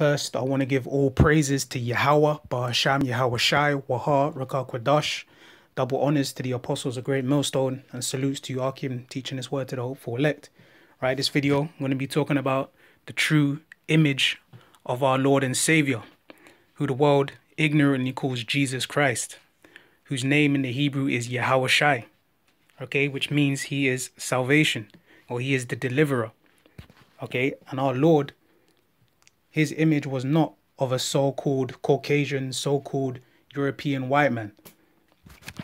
First, I want to give all praises to Yahweh, Bahasham, Yahweh Shai, Waha, Rakah Kwadash. Double honors to the apostles of Great Millstone and salutes to Akim, teaching this word to the hopeful elect. Right, this video, I'm going to be talking about the true image of our Lord and Savior, who the world ignorantly calls Jesus Christ, whose name in the Hebrew is Yahweh Shai, okay, which means he is salvation, or he is the deliverer, okay, and our Lord his image was not of a so-called Caucasian, so-called European white man.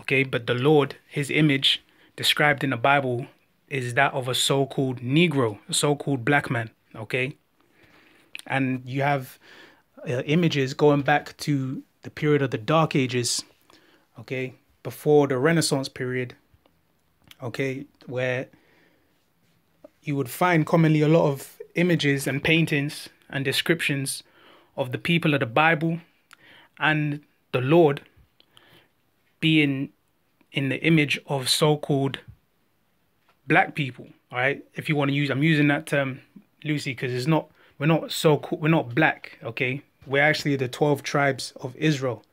Okay, but the Lord, his image described in the Bible is that of a so-called Negro, a so-called black man. Okay, and you have uh, images going back to the period of the Dark Ages. Okay, before the Renaissance period. Okay, where you would find commonly a lot of images and paintings and descriptions of the people of the Bible and the Lord being in the image of so-called black people. All right, if you want to use, I'm using that term loosely because it's not. We're not so. We're not black. Okay, we're actually the twelve tribes of Israel,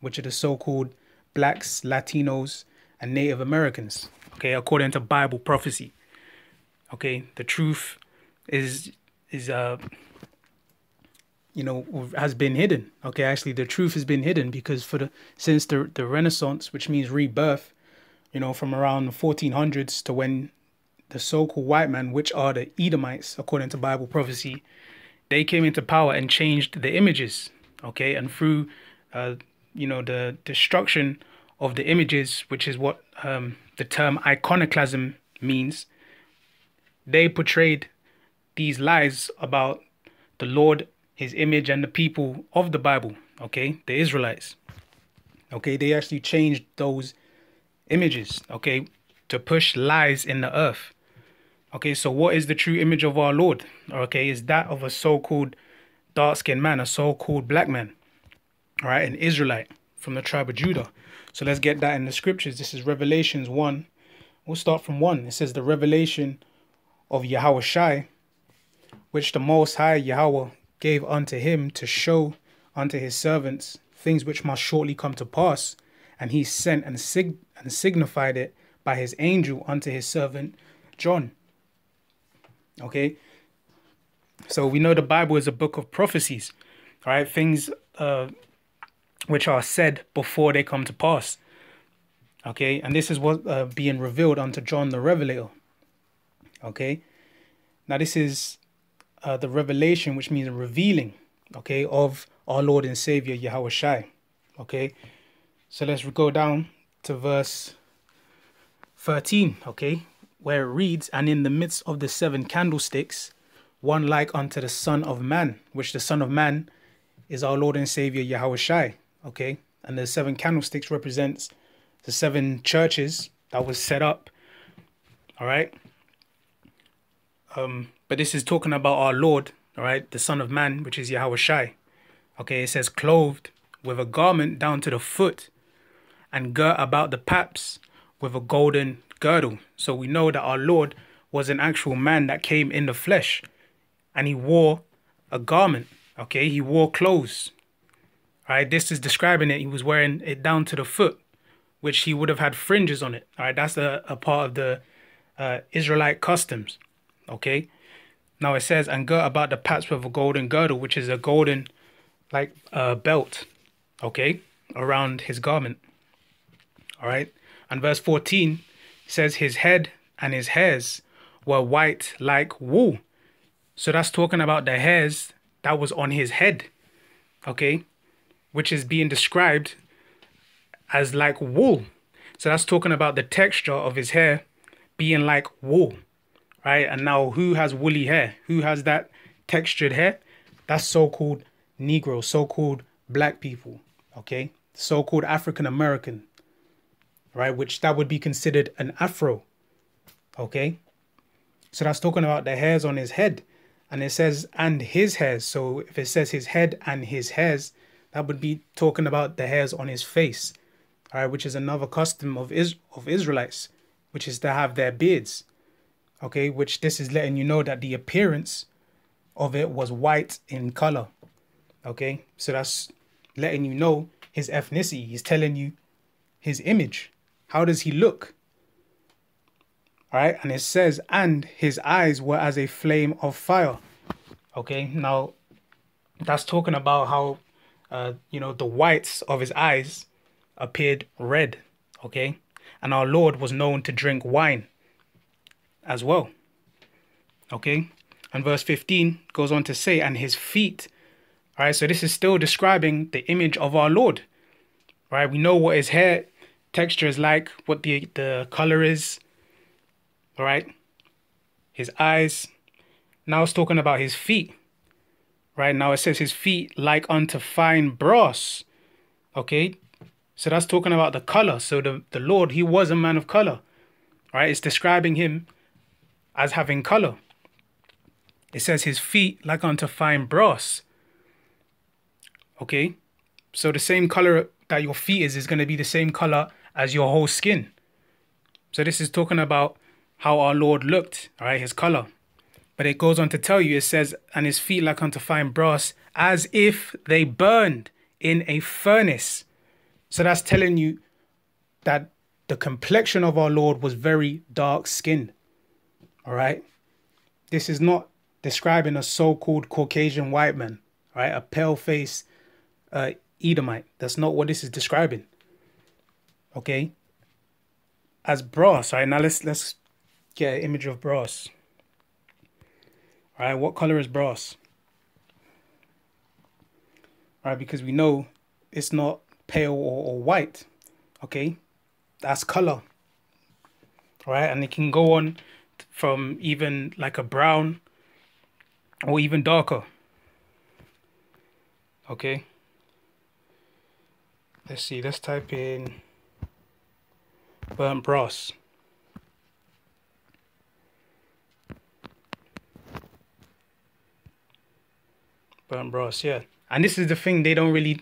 which are the so-called blacks, Latinos, and Native Americans. Okay, according to Bible prophecy. Okay, the truth is is uh you know has been hidden okay? Actually the truth has been hidden because for the since the the renaissance which means rebirth you know from around the 1400s to when the so-called white man which are the edomites according to bible prophecy they came into power and changed the images okay? And through uh, you know the destruction of the images which is what um, the term iconoclasm means they portrayed these lies about the lord his image and the people of the Bible, okay, the Israelites. Okay, they actually changed those images, okay, to push lies in the earth. Okay, so what is the true image of our Lord? Okay, is that of a so-called dark-skinned man, a so-called black man, all right, an Israelite from the tribe of Judah. So let's get that in the scriptures. This is Revelations 1. We'll start from 1. It says the revelation of Yahweh Shai, which the Most High Yahweh gave unto him to show unto his servants things which must shortly come to pass. And he sent and, sig- and signified it by his angel unto his servant John. Okay, so we know the Bible is a book of prophecies, right? Things uh, which are said before they come to pass. Okay, and this is what uh, being revealed unto John the Revelator. Okay, now this is uh, the revelation, which means revealing, okay, of our Lord and Savior Yahweh Shai. Okay, so let's go down to verse 13, okay, where it reads, And in the midst of the seven candlesticks, one like unto the Son of Man, which the Son of Man is our Lord and Savior Yahweh Shai, okay, and the seven candlesticks represents the seven churches that was set up, all right. Um, but this is talking about our Lord, all right, the Son of Man, which is Yahweh Shai. Okay, it says, clothed with a garment down to the foot, and girt about the paps with a golden girdle. So we know that our Lord was an actual man that came in the flesh, and he wore a garment. Okay, he wore clothes. All right, this is describing it. He was wearing it down to the foot, which he would have had fringes on it. All right, that's a, a part of the uh, Israelite customs. Okay, now it says, and girt about the paps with a golden girdle, which is a golden, like, uh, belt, okay, around his garment. All right. And verse 14 says, his head and his hairs were white like wool. So that's talking about the hairs that was on his head, okay, which is being described as like wool. So that's talking about the texture of his hair being like wool right? And now who has woolly hair? Who has that textured hair? That's so-called Negro, so-called black people, okay? So-called African American, right? Which that would be considered an afro, okay? So that's talking about the hairs on his head. And it says, and his hairs. So if it says his head and his hairs, that would be talking about the hairs on his face, all right? Which is another custom of, Is- of Israelites, which is to have their beards okay which this is letting you know that the appearance of it was white in color Okay, so that's letting you know his ethnicity. He's telling you his image. How does he look? All right, and it says, and his eyes were as a flame of fire. Okay, now that's talking about how, uh, you know, the whites of his eyes appeared red. Okay, and our Lord was known to drink wine as well. Okay, and verse 15 goes on to say, and his feet. All right, so this is still describing the image of our Lord. Right, we know what his hair texture is like, what the, the color is. All right, his eyes. Now it's talking about his feet. Right now it says his feet like unto fine brass. Okay, so that's talking about the color. So the, the Lord, he was a man of color. Right, it's describing him as having color. It says his feet like unto fine brass. Okay, so the same color that your feet is is going to be the same color as your whole skin. So this is talking about how our Lord looked, all right, his color. But it goes on to tell you, it says, and his feet like unto fine brass, as if they burned in a furnace. So that's telling you that the complexion of our Lord was very dark skinned. All right. This is not describing a so-called Caucasian white man, right? A pale-faced uh, Edomite. That's not what this is describing. Okay. As brass, right? Now let's let's get an image of brass. All right, what color is brass? All right, because we know it's not pale or, or white. Okay, that's color. All right, and it can go on from even like a brown or even darker. Okay. Let's see, let's type in burnt brass. Burnt brass, yeah. And this is the thing they don't really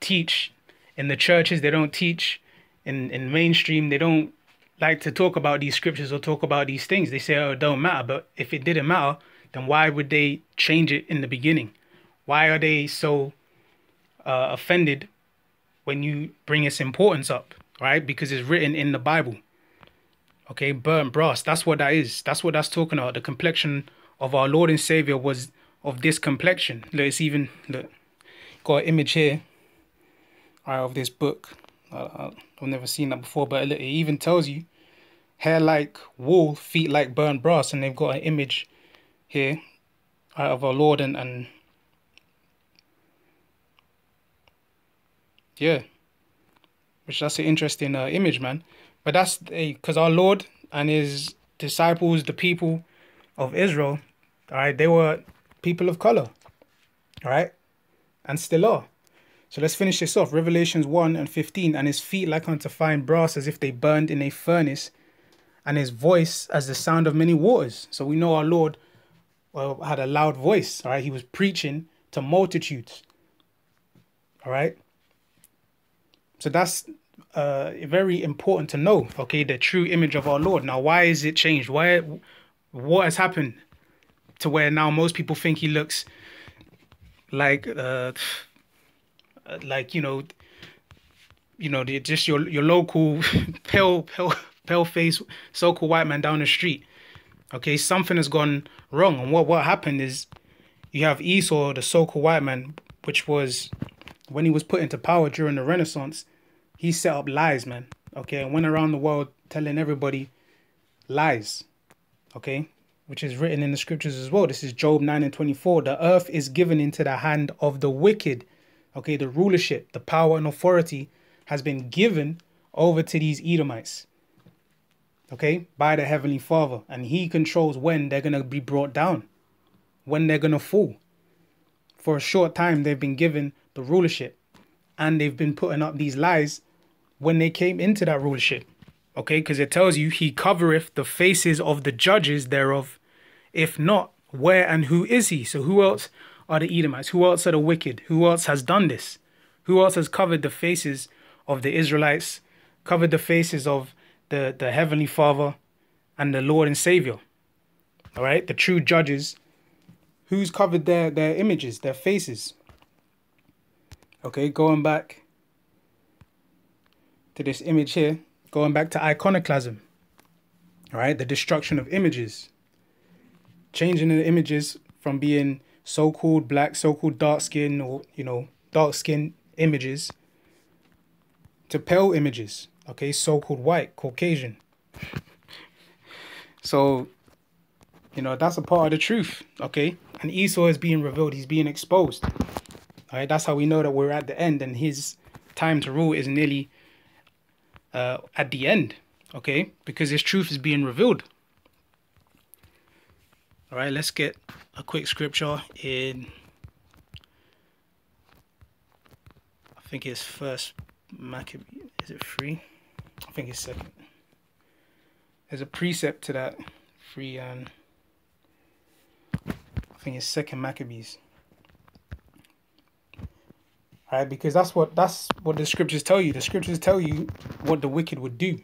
teach in the churches. They don't teach in, in mainstream. They don't like to talk about these scriptures or talk about these things. They say, oh, it don't matter. But if it didn't matter, then why would they change it in the beginning? Why are they so uh, offended when you bring its importance up, right? Because it's written in the Bible. Okay, burnt brass. That's what that is. That's what that's talking about. The complexion of our Lord and Savior was of this complexion. Look, it's even look, got an image here right, of this book. Uh, I've never seen that before, but it even tells you hair like wool, feet like burnt brass, and they've got an image here of our Lord and, and yeah, which that's an interesting uh, image, man. But that's because our Lord and His disciples, the people of Israel, all right, they were people of color, all right, and still are. So let's finish this off. Revelations 1 and 15. And his feet like unto fine brass, as if they burned in a furnace, and his voice as the sound of many waters. So we know our Lord well, had a loud voice. All right. He was preaching to multitudes. All right. So that's uh, very important to know. Okay. The true image of our Lord. Now, why is it changed? Why? What has happened to where now most people think he looks like. Uh, uh, like you know, you know, the, just your your local pale pale pale face so-called white man down the street. Okay, something has gone wrong, and what what happened is you have Esau, the so-called white man, which was when he was put into power during the Renaissance, he set up lies, man. Okay, and went around the world telling everybody lies. Okay, which is written in the scriptures as well. This is Job 9 and 24. The earth is given into the hand of the wicked Okay, the rulership, the power and authority has been given over to these Edomites. Okay, by the Heavenly Father. And He controls when they're going to be brought down, when they're going to fall. For a short time, they've been given the rulership and they've been putting up these lies when they came into that rulership. Okay, because it tells you, He covereth the faces of the judges thereof. If not, where and who is He? So, who else are the Edomites? Who else are the wicked? Who else has done this? Who else has covered the faces of the Israelites, covered the faces of the, the Heavenly Father and the Lord and Savior? All right, the true judges. Who's covered their, their images, their faces? Okay, going back to this image here, going back to iconoclasm. All right, the destruction of images. Changing the images from being so-called black, so-called dark skin, or, you know, dark skin images to pale images. Okay, so-called white, Caucasian. so, you know, that's a part of the truth. Okay, and Esau is being revealed. He's being exposed. All right, that's how we know that we're at the end and his time to rule is nearly uh, at the end. Okay, because his truth is being revealed. All right, let's get a quick scripture in. I think it's first Maccabee. Is it three? I think it's second. There's a precept to that. Three and I think it's second Maccabees. All right, because that's what that's what the scriptures tell you. The scriptures tell you what the wicked would do.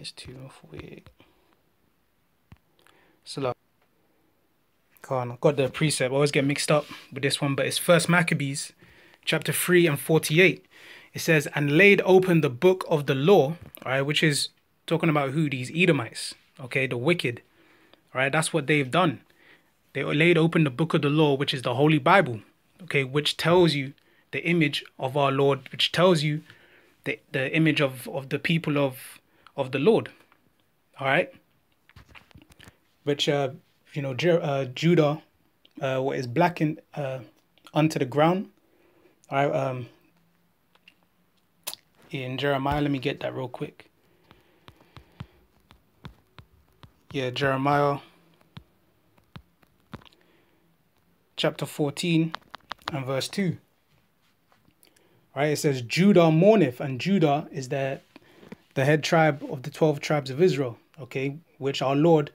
I two forty-eight. So like, God, I've got the precept. I always get mixed up with this one, but it's First Maccabees, chapter three and forty-eight. It says, "And laid open the book of the law," right, which is talking about who these Edomites, okay, the wicked, right. That's what they've done. They laid open the book of the law, which is the Holy Bible, okay, which tells you the image of our Lord, which tells you the, the image of, of the people of of the Lord. All right. Which uh you know uh, Judah uh what is blackened uh onto the ground. All right, um in Jeremiah, let me get that real quick. Yeah, Jeremiah chapter 14 and verse 2. Right, it says Judah mourneth, and Judah is the the head tribe of the twelve tribes of Israel. Okay, which our Lord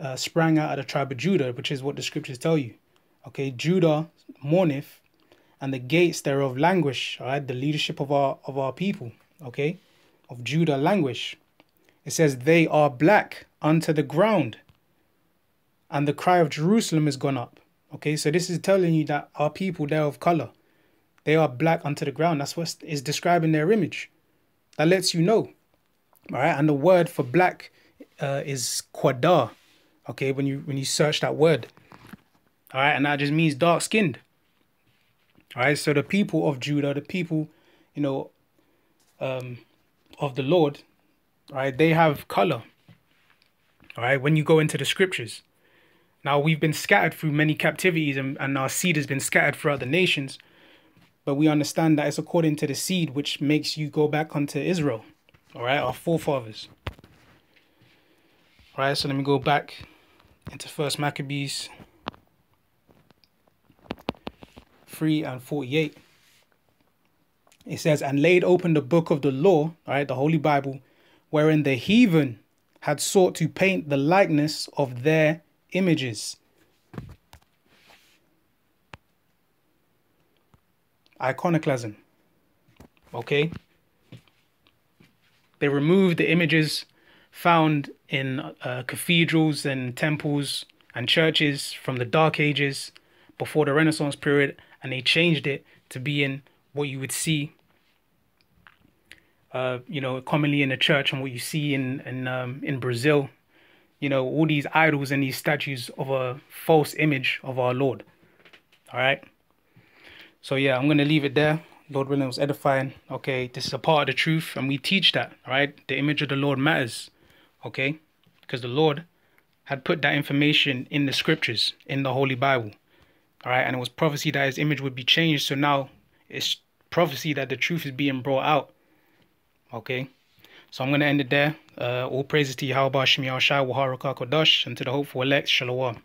uh, sprang out of the tribe of Judah, which is what the scriptures tell you. Okay, Judah mourneth, and the gates thereof languish. All right, the leadership of our of our people. Okay, of Judah languish. It says they are black unto the ground, and the cry of Jerusalem is gone up. Okay, so this is telling you that our people they're of color they are black unto the ground. That's what is describing their image. That lets you know. All right, and the word for black uh, is quadar. Okay, when you when you search that word. All right, and that just means dark skinned. All right, so the people of Judah, the people, you know, um, of the Lord, right? They have color. All right, when you go into the scriptures. Now we've been scattered through many captivities, and, and our seed has been scattered throughout the nations but we understand that it's according to the seed which makes you go back unto Israel. All right, our forefathers. All right, so let me go back into First Maccabees 3 and 48. It says, And laid open the book of the law, all right, the Holy Bible, wherein the heathen had sought to paint the likeness of their images iconoclasm. Okay? They removed the images found in uh, cathedrals and temples and churches from the Dark Ages before the Renaissance period, and they changed it to being what you would see, uh, you know, commonly in the church and what you see in in um, in Brazil. You know, all these idols and these statues of a false image of our Lord. All right. So yeah, I'm gonna leave it there. Lord willing was edifying. Okay, this is a part of the truth, and we teach that. Right, the image of the Lord matters. Okay, because the Lord had put that information in the scriptures in the Holy Bible. All right, and it was prophecy that His image would be changed. So now it's prophecy that the truth is being brought out. Okay, so I'm gonna end it there. Uh, all praises to Yahweh Shem Shai Waharaka Kodash and to the hopeful elect. Shalom.